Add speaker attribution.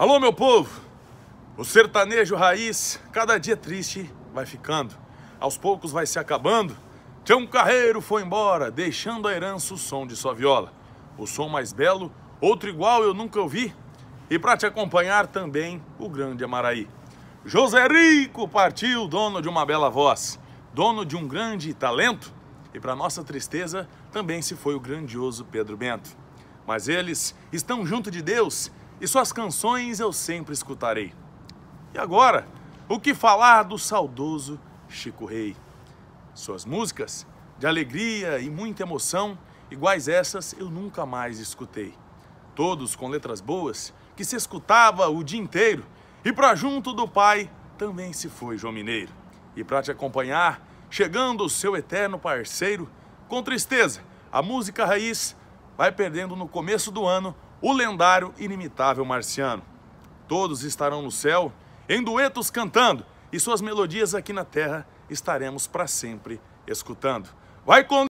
Speaker 1: Alô, meu povo! O sertanejo raiz, cada dia triste, vai ficando. Aos poucos vai se acabando. Tião Carreiro foi embora, deixando a herança o som de sua viola. O som mais belo, outro igual eu nunca ouvi. E para te acompanhar também, o grande Amaraí. José Rico partiu, dono de uma bela voz, dono de um grande talento. E para nossa tristeza, também se foi o grandioso Pedro Bento. Mas eles estão junto de Deus e suas canções eu sempre escutarei. E agora, o que falar do saudoso Chico Rei? Suas músicas, de alegria e muita emoção, iguais essas eu nunca mais escutei. Todos com letras boas, que se escutava o dia inteiro, e para junto do pai também se foi João Mineiro. E para te acompanhar, chegando o seu eterno parceiro, com tristeza, a música raiz vai perdendo no começo do ano o lendário inimitável marciano. Todos estarão no céu, em duetos cantando, e suas melodias aqui na terra estaremos para sempre escutando. Vai com